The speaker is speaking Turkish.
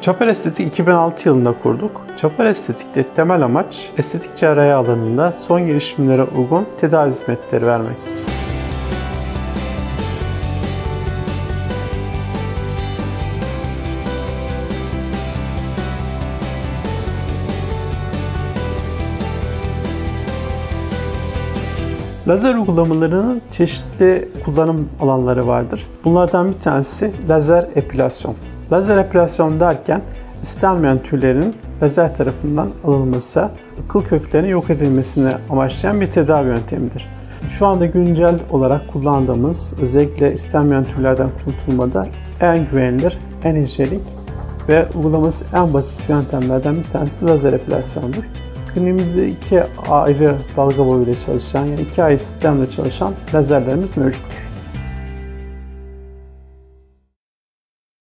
Çapar Estetik 2006 yılında kurduk. Çapar Estetik'te temel amaç estetik cerrahi alanında son gelişimlere uygun tedavi hizmetleri vermek. Lazer uygulamalarının çeşitli kullanım alanları vardır. Bunlardan bir tanesi lazer epilasyon. Lazer epilasyon derken istenmeyen tüylerin lazer tarafından alınması, kıl köklerinin yok edilmesini amaçlayan bir tedavi yöntemidir. Şu anda güncel olarak kullandığımız özellikle istenmeyen tüylerden kurtulmada en güvenilir, en incelik ve uygulaması en basit yöntemlerden bir tanesi lazer epilasyondur. Kliniğimizde iki ayrı dalga boyuyla çalışan, yani iki ayrı sistemle çalışan lazerlerimiz mevcuttur.